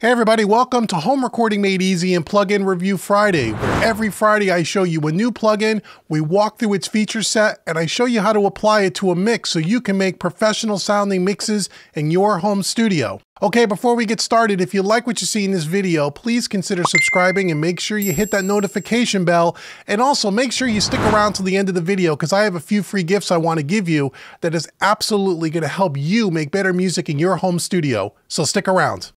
Hey everybody, welcome to Home Recording Made Easy and Plugin Review Friday, where every Friday I show you a new plugin, we walk through its feature set, and I show you how to apply it to a mix so you can make professional sounding mixes in your home studio. Okay, before we get started, if you like what you see in this video, please consider subscribing and make sure you hit that notification bell. And also make sure you stick around till the end of the video because I have a few free gifts I want to give you that is absolutely going to help you make better music in your home studio. So stick around.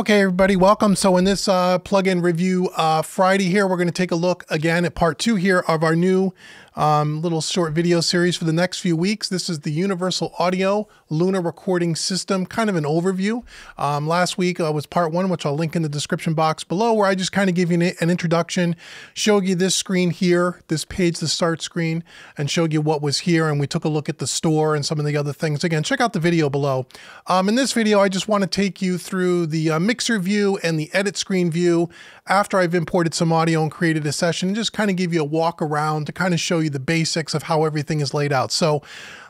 Okay, everybody, welcome. So in this uh, plugin review uh, Friday here, we're going to take a look again at part two here of our new um, little short video series for the next few weeks. This is the Universal Audio Luna Recording System, kind of an overview. Um, last week uh, was part one, which I'll link in the description box below, where I just kind of give you an, an, introduction, showed you this screen here, this page, the start screen, and showed you what was here. And we took a look at the store and some of the other things. Again, check out the video below. Um, in this video, I just want to take you through the uh, mixer view and the edit screen view after I've imported some audio and created a session and just kind of give you a walk around to kind of show you the basics of how everything is laid out. So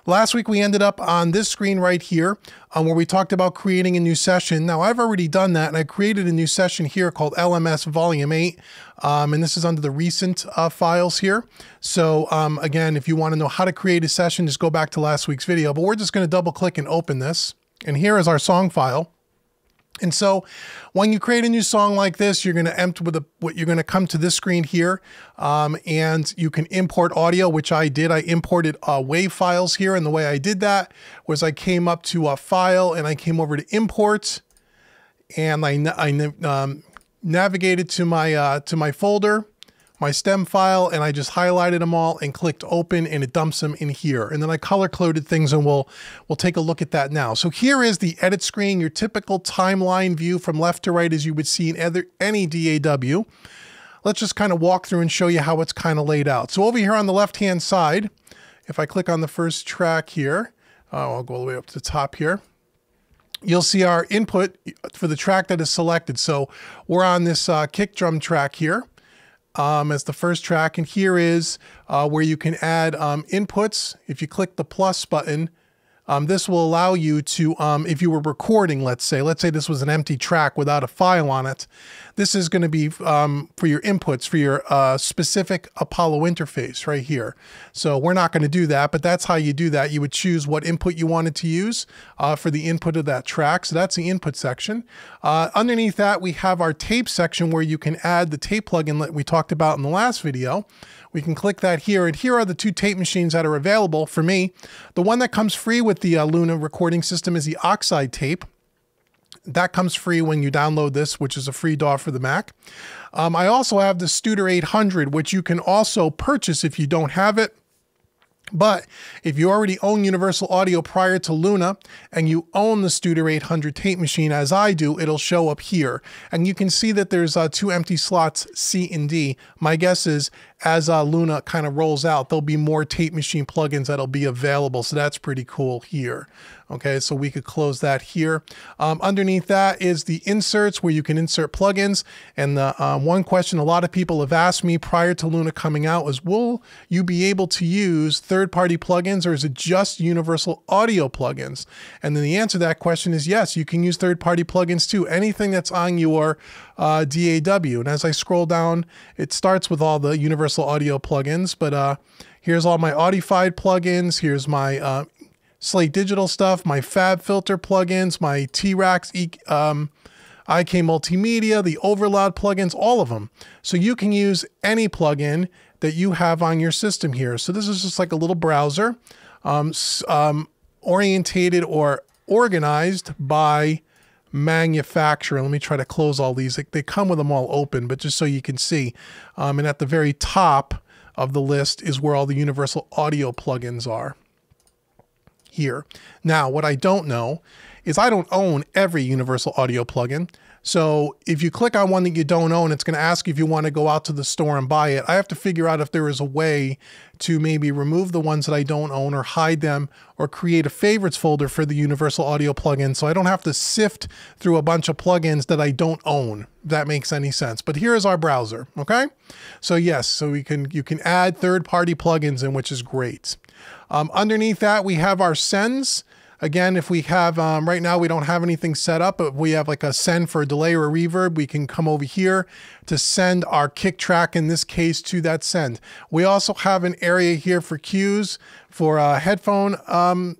last week we ended up on this screen right here um, where we talked about creating a new session. Now I've already done that and I created a new session here called LMS Volume 8 um, and this is under the recent uh, files here. So um, again, if you want to know how to create a session, just go back to last week's video, but we're just going to double click and open this. And here is our song file. And so when you create a new song like this, you're going to empty with a, what you're going to come to this screen here um, and you can import audio, which I did. I imported uh, WAV files here. And the way I did that was I came up to a file and I came over to import and I, I um, navigated to my, uh, to my folder my stem file and I just highlighted them all and clicked open and it dumps them in here. And then I color coded things and we'll, we'll take a look at that now. So here is the edit screen, your typical timeline view from left to right as you would see in any DAW. Let's just kind of walk through and show you how it's kind of laid out. So over here on the left-hand side, if I click on the first track here, oh, I'll go all the way up to the top here you'll see our input for the track that is selected. So we're on this uh, kick drum track here um, as the first track. And here is uh, where you can add um, inputs. If you click the plus button, um, this will allow you to, um, if you were recording, let's say, let's say this was an empty track without a file on it, this is going to be um, for your inputs for your uh, specific Apollo interface right here. So we're not going to do that, but that's how you do that. You would choose what input you wanted to use uh, for the input of that track. So that's the input section. Uh, underneath that, we have our tape section where you can add the tape plugin that we talked about in the last video. We can click that here, and here are the two tape machines that are available for me. The one that comes free with the uh, Luna recording system is the Oxide tape. That comes free when you download this, which is a free DAW for the Mac. Um, I also have the Studer 800, which you can also purchase if you don't have it. But if you already own Universal Audio prior to Luna and you own the Studer 800 tape machine as I do, it'll show up here. And you can see that there's uh, two empty slots C and D. My guess is as uh, Luna kind of rolls out, there'll be more tape machine plugins that'll be available. So that's pretty cool here. Okay, so we could close that here. Um, underneath that is the inserts where you can insert plugins. And the um, one question a lot of people have asked me prior to Luna coming out was, will you be able to use third-party plugins or is it just universal audio plugins? And then the answer to that question is yes, you can use third-party plugins too. Anything that's on your uh, DAW. And as I scroll down, it starts with all the universal audio plugins, but uh, here's all my Audified plugins. Here's my uh, Slate Digital stuff, my Fab Filter plugins, my T-RackS um, IK Multimedia, the Overloud plugins, all of them. So you can use any plugin that you have on your system here. So this is just like a little browser um, um, orientated or organized by manufacturer. Let me try to close all these. They come with them all open, but just so you can see. Um, and at the very top of the list is where all the universal audio plugins are here. Now, what I don't know is I don't own every Universal Audio plugin. So if you click on one that you don't own, it's going to ask if you want to go out to the store and buy it. I have to figure out if there is a way to maybe remove the ones that I don't own or hide them or create a favorites folder for the Universal Audio plugin so I don't have to sift through a bunch of plugins that I don't own. If that makes any sense. But here is our browser, okay? So yes, so we can you can add third-party plugins in, which is great. Um, underneath that, we have our sends. Again, if we have, um, right now we don't have anything set up, but we have like a send for a delay or a reverb, we can come over here to send our kick track, in this case, to that send. We also have an area here for cues for uh, headphone um,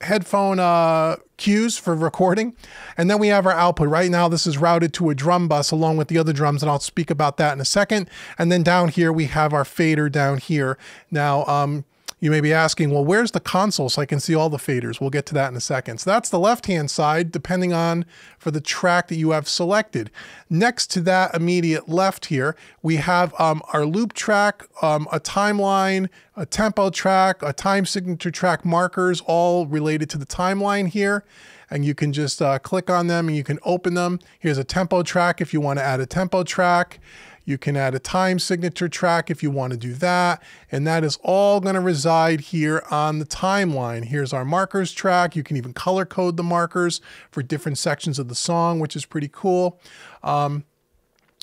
headphone uh, cues for recording. And then we have our output. Right now, this is routed to a drum bus along with the other drums, and I'll speak about that in a second. And then down here, we have our fader down here. Now, um, you may be asking, well, where's the console so I can see all the faders? We'll get to that in a second. So that's the left-hand side, depending on for the track that you have selected. Next to that immediate left here, we have um, our loop track, um, a timeline, a tempo track, a time signature track markers, all related to the timeline here and you can just uh, click on them and you can open them. Here's a tempo track if you want to add a tempo track. You can add a time signature track if you want to do that. And that is all going to reside here on the timeline. Here's our markers track. You can even color code the markers for different sections of the song, which is pretty cool. Um,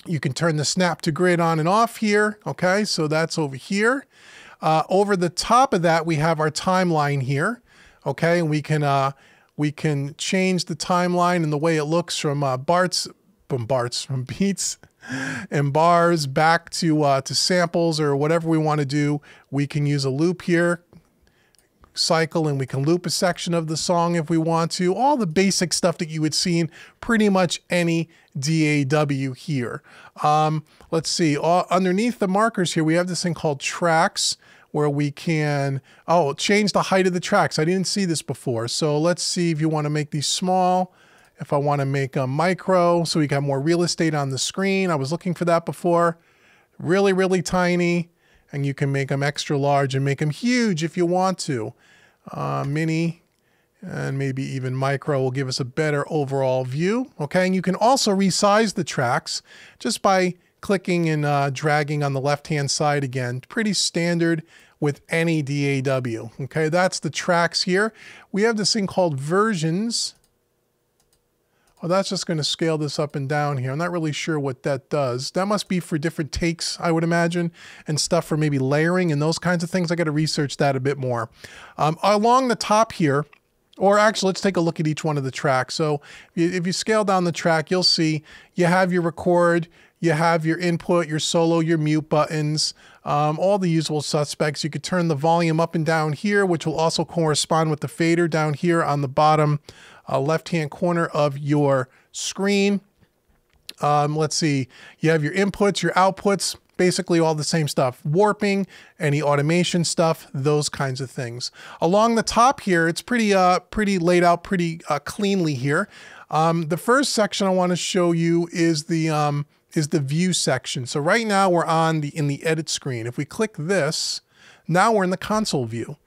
you can turn the snap to grid on and off here. Okay, so that's over here. Uh, over the top of that, we have our timeline here. Okay, and we can uh, we can change the timeline and the way it looks from uh, Bart's from Bart's from Beats and bars back to uh, to samples or whatever we want to do. We can use a loop here, cycle, and we can loop a section of the song if we want to. All the basic stuff that you would see in pretty much any DAW here. Um, let's see, uh, underneath the markers here, we have this thing called tracks where we can, oh, change the height of the tracks. I didn't see this before. So let's see if you want to make these small. If I want to make a micro so we got more real estate on the screen, I was looking for that before. Really, really tiny. And you can make them extra large and make them huge if you want to. Uh, mini and maybe even micro will give us a better overall view. Okay, and you can also resize the tracks just by clicking and uh, dragging on the left-hand side again. Pretty standard with any DAW. Okay, that's the tracks here. We have this thing called versions well, that's just going to scale this up and down here. I'm not really sure what that does. That must be for different takes, I would imagine, and stuff for maybe layering and those kinds of things. I got to research that a bit more. Um, along the top here, or actually, let's take a look at each one of the tracks. So if you scale down the track, you'll see you have your record, you have your input, your solo, your mute buttons, um, all the usual suspects. You could turn the volume up and down here, which will also correspond with the fader down here on the bottom uh, left-hand corner of your screen. Um, let's see, you have your inputs, your outputs, basically all the same stuff. Warping, any automation stuff, those kinds of things. Along the top here, it's pretty, uh, pretty laid out pretty uh, cleanly here. Um, the first section I want to show you is the um, is the view section. So right now we're on the in the edit screen. If we click this, now we're in the console view.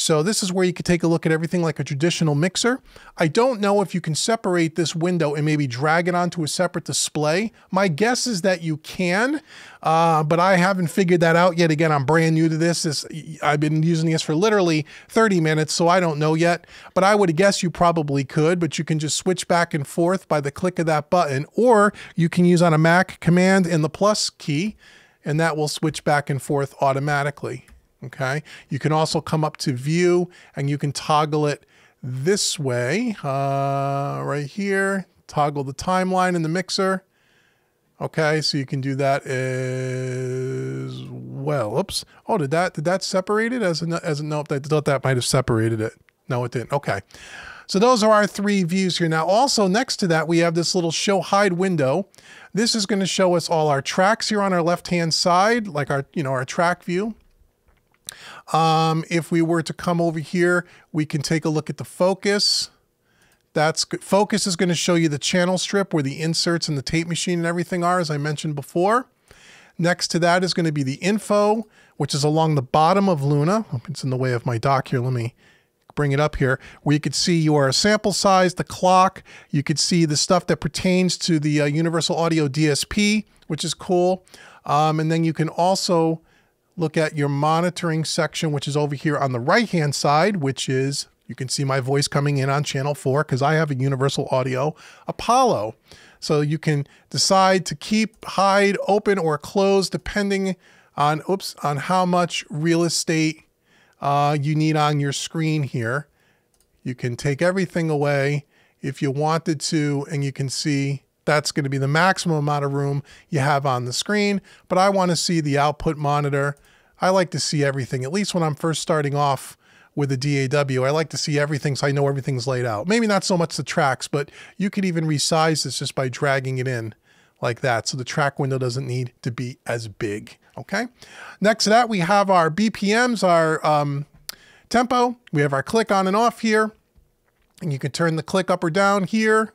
So this is where you could take a look at everything like a traditional mixer. I don't know if you can separate this window and maybe drag it onto a separate display. My guess is that you can, uh, but I haven't figured that out yet. Again, I'm brand new to this. this. I've been using this for literally 30 minutes, so I don't know yet. But I would guess you probably could, but you can just switch back and forth by the click of that button, or you can use on a Mac Command and the plus key, and that will switch back and forth automatically. Okay. You can also come up to view and you can toggle it this way, uh, right here, toggle the timeline in the mixer. Okay, so you can do that as well. Oops. Oh, did that did that separate it as a as a nope? I thought that might have separated it. No, it didn't. Okay. So those are our three views here. Now, also next to that, we have this little show hide window. This is going to show us all our tracks here on our left-hand side, like our, you know, our track view. Um, if we were to come over here, we can take a look at the focus. That's good. Focus is going to show you the channel strip where the inserts and the tape machine and everything are, as I mentioned before. Next to that is going to be the info, which is along the bottom of Luna. It's in the way of my dock here. Let me bring it up here, where you could see your sample size, the clock. You could see the stuff that pertains to the uh, Universal Audio DSP, which is cool. Um, and then you can also look at your monitoring section, which is over here on the right-hand side, which is, you can see my voice coming in on channel four because I have a Universal Audio Apollo. So you can decide to keep, hide, open, or close depending on, oops, on how much real estate uh, you need on your screen here. You can take everything away if you wanted to, and you can see that's going to be the maximum amount of room you have on the screen. But I want to see the output monitor. I like to see everything, at least when I'm first starting off with a DAW. I like to see everything so I know everything's laid out. Maybe not so much the tracks, but you could even resize this just by dragging it in like that. So the track window doesn't need to be as big. Okay. Next to that, we have our BPMs, our um, tempo. We have our click on and off here. And you can turn the click up or down here.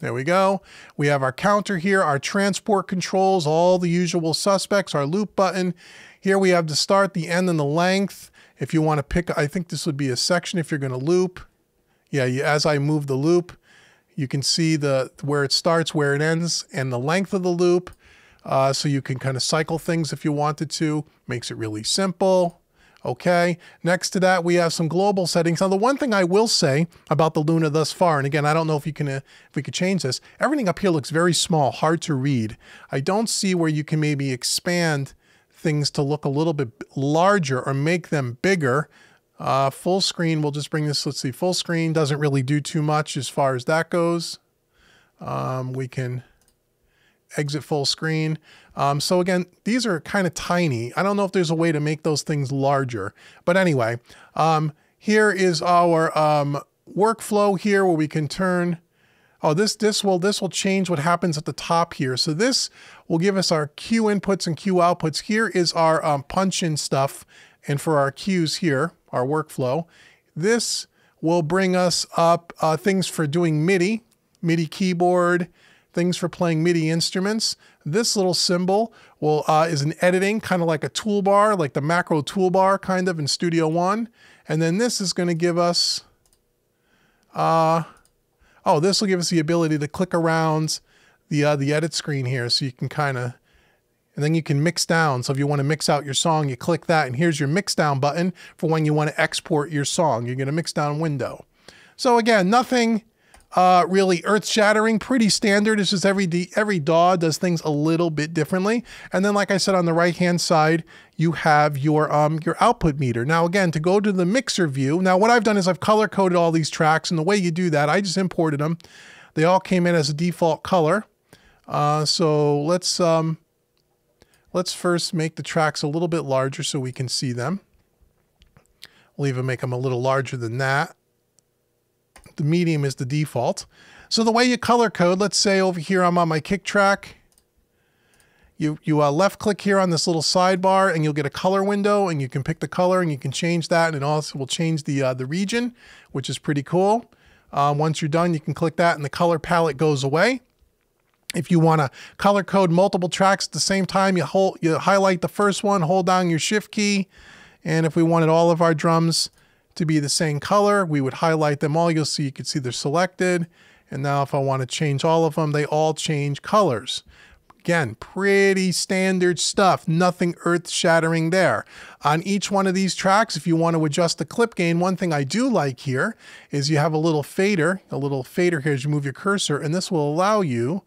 There we go. We have our counter here, our transport controls, all the usual suspects, our loop button. Here we have the start, the end, and the length. If you want to pick, I think this would be a section if you're going to loop. Yeah, as I move the loop, you can see the where it starts, where it ends, and the length of the loop. Uh, so you can kind of cycle things if you wanted to. Makes it really simple. Okay. Next to that, we have some global settings. Now, the one thing I will say about the Luna thus far, and again, I don't know if you can, uh, if we could change this. Everything up here looks very small, hard to read. I don't see where you can maybe expand things to look a little bit larger or make them bigger. Uh, full screen, we'll just bring this, let's see, full screen doesn't really do too much as far as that goes. Um, we can exit full screen. Um, so again, these are kind of tiny. I don't know if there's a way to make those things larger, but anyway, um, here is our um, workflow here where we can turn Oh, this this will this will change what happens at the top here. So this will give us our cue inputs and cue outputs. Here is our um, punch in stuff, and for our cues here, our workflow. This will bring us up uh, things for doing MIDI, MIDI keyboard, things for playing MIDI instruments. This little symbol will uh, is an editing, kind of like a toolbar, like the macro toolbar kind of in Studio One. And then this is going to give us uh, oh, this will give us the ability to click around the uh, the edit screen here, so you can kind of, and then you can mix down. So if you want to mix out your song, you click that, and here's your mix down button for when you want to export your song. You get a mix down window. So again, nothing uh, really earth-shattering, pretty standard. It's just every every DAW does things a little bit differently. And then, like I said, on the right-hand side, you have your um, your output meter. Now, again, to go to the mixer view. Now, what I've done is I've color-coded all these tracks, and the way you do that, I just imported them. They all came in as a default color. Uh, so let's um, let's first make the tracks a little bit larger so we can see them. We'll even make them a little larger than that the medium is the default. So the way you color code, let's say over here I'm on my kick track. You, you uh, left click here on this little sidebar and you'll get a color window and you can pick the color and you can change that and it also will change the, uh, the region, which is pretty cool. Uh, once you're done, you can click that and the color palette goes away. If you want to color code multiple tracks at the same time, you hold, you highlight the first one, hold down your shift key. And if we wanted all of our drums to be the same color. We would highlight them all. You'll see, you can see they're selected. And now if I want to change all of them, they all change colors. Again, pretty standard stuff, nothing earth shattering there. On each one of these tracks, if you want to adjust the clip gain, one thing I do like here is you have a little fader, a little fader here as you move your cursor, and this will allow you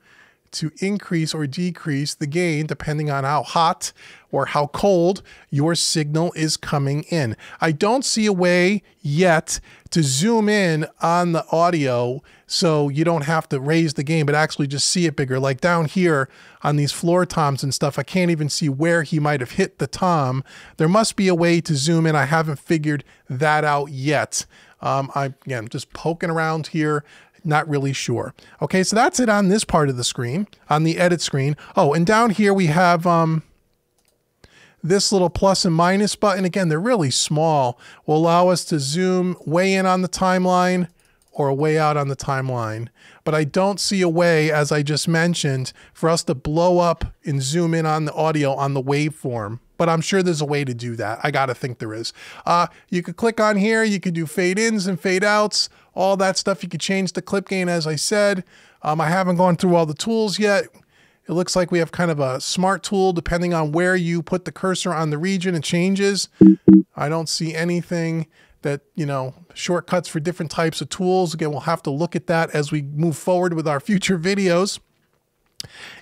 to increase or decrease the gain depending on how hot or how cold your signal is coming in. I don't see a way yet to zoom in on the audio so you don't have to raise the gain, but actually just see it bigger. Like down here on these floor toms and stuff, I can't even see where he might have hit the tom. There must be a way to zoom in. I haven't figured that out yet. Um, I, again, just poking around here not really sure. Okay, so that's it on this part of the screen, on the edit screen. Oh, and down here we have um, this little plus and minus button. Again, they're really small. Will allow us to zoom way in on the timeline or way out on the timeline. But I don't see a way, as I just mentioned, for us to blow up and zoom in on the audio on the waveform. but I'm sure there's a way to do that. I got to think there is. Uh, you could click on here. You could do fade ins and fade outs, all that stuff. You could change the clip gain, as I said. Um, I haven't gone through all the tools yet. It looks like we have kind of a smart tool depending on where you put the cursor on the region, it changes. I don't see anything that, you know, shortcuts for different types of tools. Again, we'll have to look at that as we move forward with our future videos.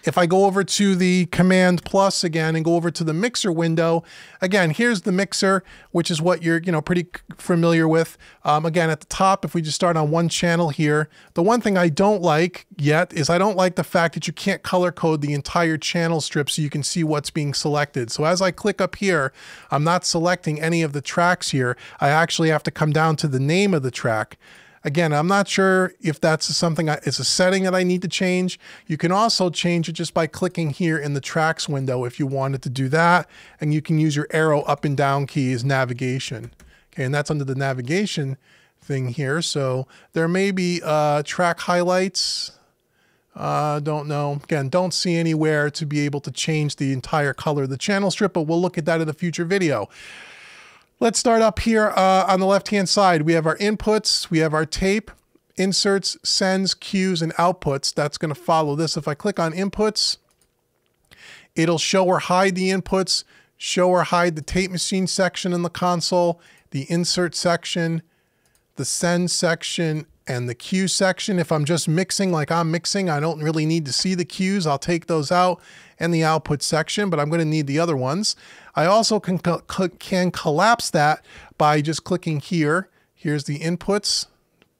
If I go over to the Command Plus again and go over to the mixer window, again, here's the mixer, which is what you're, you know, pretty familiar with. Um, again, at the top, if we just start on one channel here, the one thing I don't like yet is I don't like the fact that you can't color code the entire channel strip so you can see what's being selected. So as I click up here, I'm not selecting any of the tracks here. I actually have to come down to the name of the track. Again, I'm not sure if that's something, I, it's a setting that I need to change. You can also change it just by clicking here in the tracks window if you wanted to do that. And you can use your arrow up and down key as navigation. Okay, and that's under the navigation thing here. So there may be uh, track highlights. Uh, don't know. Again, don't see anywhere to be able to change the entire color of the channel strip, but we'll look at that in a future video. Let's start up here uh, on the left-hand side. We have our inputs, we have our tape, inserts, sends, cues, and outputs. That's going to follow this. If I click on inputs, it'll show or hide the inputs, show or hide the tape machine section in the console, the insert section, the send section, and the cue section. If I'm just mixing like I'm mixing, I don't really need to see the cues. I'll take those out and the output section, but I'm going to need the other ones. I also can, can collapse that by just clicking here. Here's the inputs,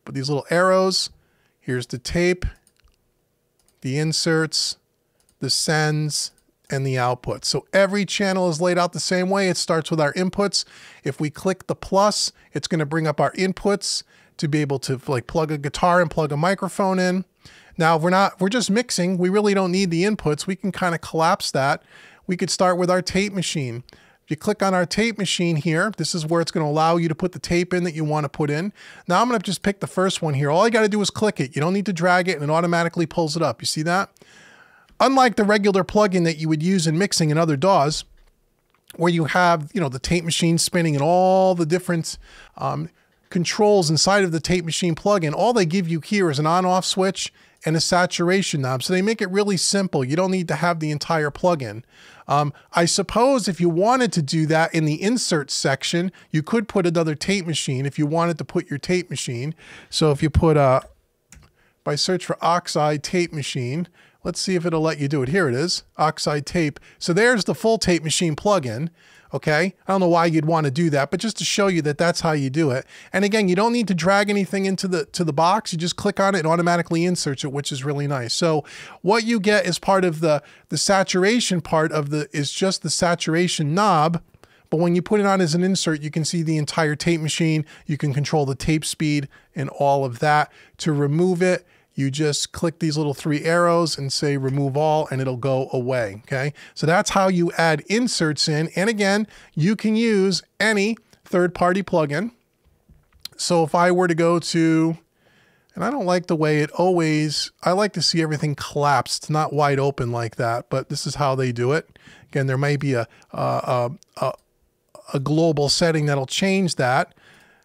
but these little arrows. Here's the tape, the inserts, the sends, and the output. So every channel is laid out the same way. It starts with our inputs. If we click the plus, it's going to bring up our inputs to be able to like plug a guitar and plug a microphone in. Now, if we're not, we're just mixing, we really don't need the inputs. We can kind of collapse that we could start with our tape machine. If you click on our tape machine here, this is where it's going to allow you to put the tape in that you want to put in. Now I'm going to just pick the first one here. All you got to do is click it. You don't need to drag it and it automatically pulls it up. You see that? Unlike the regular plugin that you would use in mixing in other DAWs, where you have, you know, the tape machine spinning and all the different um, controls inside of the tape machine plugin, all they give you here is an on-off switch and a saturation knob. So they make it really simple. You don't need to have the entire plugin. Um, I suppose if you wanted to do that in the insert section, you could put another tape machine if you wanted to put your tape machine. So if you put a, uh, by search for Oxide tape machine, let's see if it'll let you do it. Here it is, Oxide tape. So there's the full tape machine plugin. Okay. I don't know why you'd want to do that, but just to show you that that's how you do it. And again, you don't need to drag anything into the, to the box. You just click on it and automatically inserts it, which is really nice. So what you get as part of the, the saturation part of the, is just the saturation knob. But when you put it on as an insert, you can see the entire tape machine. You can control the tape speed and all of that. To remove it, you just click these little three arrows and say remove all and it'll go away, okay? So that's how you add inserts in. And again, you can use any third-party plugin. So if I were to go to, and I don't like the way it always, I like to see everything collapsed, not wide open like that, but this is how they do it. Again, there may be a, a, a, a global setting that'll change that.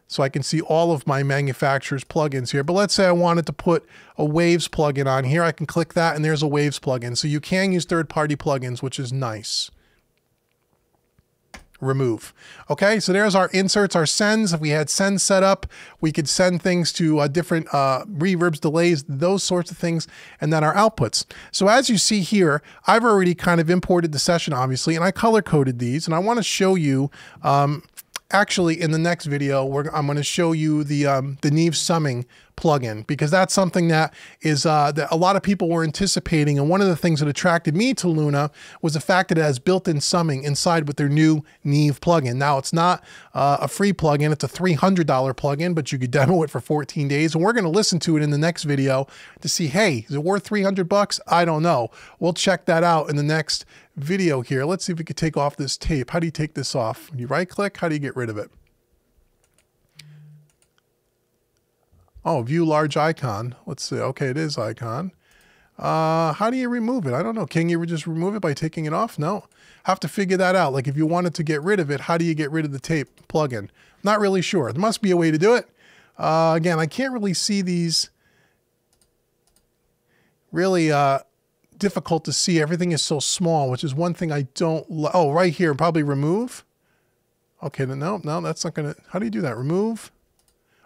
So I can see all of my manufacturer's plugins here. But let's say I wanted to put a Waves plugin on here. I can click that and there's a Waves plugin. So you can use third-party plugins, which is nice. Remove. Okay, so there's our inserts, our sends. If we had sends set up, we could send things to uh, different uh, reverbs, delays, those sorts of things, and then our outputs. So as you see here, I've already kind of imported the session, obviously, and I color-coded these, and I want to show you um, actually in the next video I'm going to show you the um, the Neve summing plugin because that's something that is uh, that a lot of people were anticipating and one of the things that attracted me to Luna was the fact that it has built-in summing inside with their new Neve plugin. Now it's not uh, a free plugin, it's a $300 plugin, but you could demo it for 14 days and we're going to listen to it in the next video to see, hey, is it worth 300 bucks? I don't know. We'll check that out in the next video here. Let's see if we could take off this tape. How do you take this off? You right click, how do you get rid of it? Oh, view large icon. Let's see. Okay, it is icon. Uh, how do you remove it? I don't know. Can you just remove it by taking it off? No. Have to figure that out. Like if you wanted to get rid of it, how do you get rid of the tape plugin? Not really sure. There must be a way to do it. Uh, again, I can't really see these really uh, difficult to see. Everything is so small, which is one thing I don't. oh, right here, probably remove. Okay, no, no, that's not gonna. How do you do that? Remove.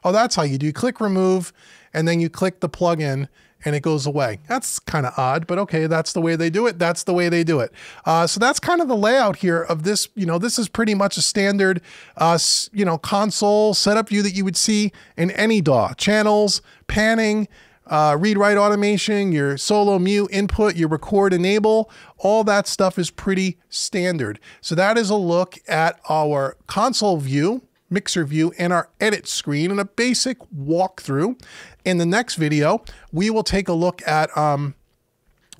Oh, that's how you do. Click remove, and then you click the plugin, and it goes away. That's kind of odd, but okay, that's the way they do it. That's the way they do it. Uh, so that's kind of the layout here of this. You know, this is pretty much a standard, uh, you know, console setup view that you would see in any DAW. Channels, panning, uh, read write automation, your solo mute input, your record enable, all that stuff is pretty standard. So that is a look at our console view, mixer view, and our edit screen and a basic walkthrough. In the next video, we will take a look at um,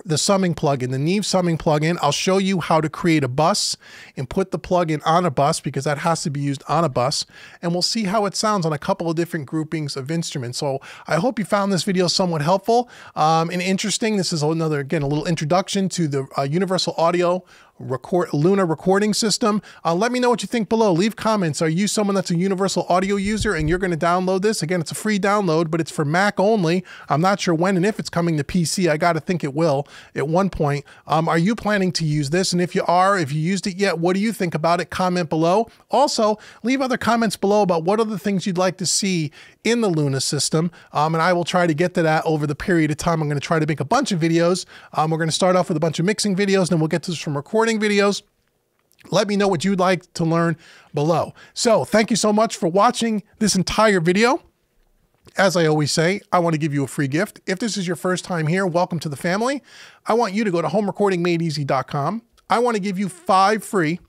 the summing plugin, the Neve summing plugin. I'll show you how to create a bus and put the plugin on a bus because that has to be used on a bus. And we'll see how it sounds on a couple of different groupings of instruments. So I hope you found this video somewhat helpful um, and interesting. This is another, again, a little introduction to the uh, Universal Audio record Luna recording system. Uh, let me know what you think below. Leave comments. Are you someone that's a universal audio user and you're going to download this? Again, it's a free download, but it's for Mac only. I'm not sure when and if it's coming to PC. I got to think it will at one point. Um, are you planning to use this? And if you are, if you used it yet, what do you think about it? Comment below. Also, leave other comments below about what are the things you'd like to see in the Luna system. Um, and I will try to get to that over the period of time. I'm going to try to make a bunch of videos. Um, we're going to start off with a bunch of mixing videos, and then we'll get to some recording videos. Let me know what you'd like to learn below. So thank you so much for watching this entire video. As I always say, I want to give you a free gift. If this is your first time here, welcome to the family. I want you to go to homerecordingmadeeasy.com. I want to give you five free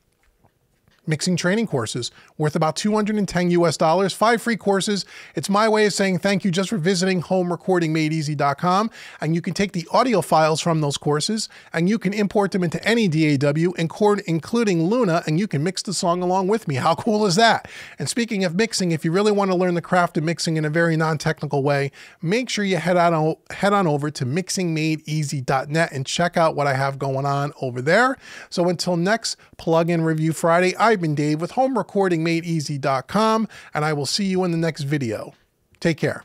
mixing training courses worth about 210 US dollars, five free courses. It's my way of saying thank you just for visiting homerecordingmadeeasy.com. And you can take the audio files from those courses and you can import them into any DAW, including Luna, and you can mix the song along with me. How cool is that? And speaking of mixing, if you really want to learn the craft of mixing in a very non-technical way, make sure you head on, head on over to mixingmadeeasy.net and check out what I have going on over there. So until next plugin review Friday, I I've been Dave with HomeRecordingMadeEasy.com, and I will see you in the next video. Take care.